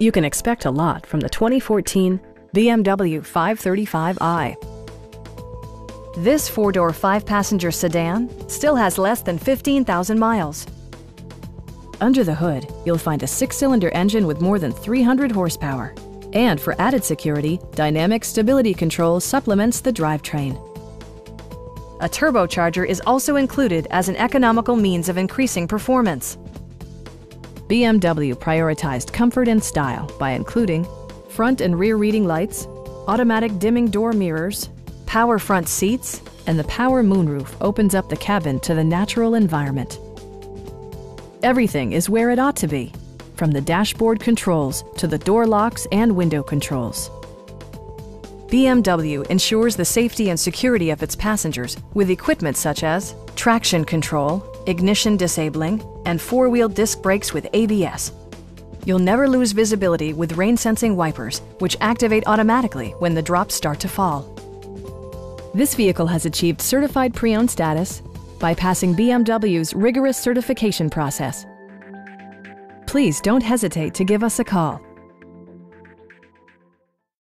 You can expect a lot from the 2014 BMW 535i. This four-door, five-passenger sedan still has less than 15,000 miles. Under the hood, you'll find a six-cylinder engine with more than 300 horsepower. And for added security, Dynamic Stability Control supplements the drivetrain. A turbocharger is also included as an economical means of increasing performance. BMW prioritized comfort and style by including front and rear reading lights, automatic dimming door mirrors, power front seats, and the power moonroof opens up the cabin to the natural environment. Everything is where it ought to be, from the dashboard controls to the door locks and window controls. BMW ensures the safety and security of its passengers with equipment such as traction control, ignition disabling, and four-wheel disc brakes with ABS. You'll never lose visibility with rain-sensing wipers, which activate automatically when the drops start to fall. This vehicle has achieved certified pre-owned status by passing BMW's rigorous certification process. Please don't hesitate to give us a call.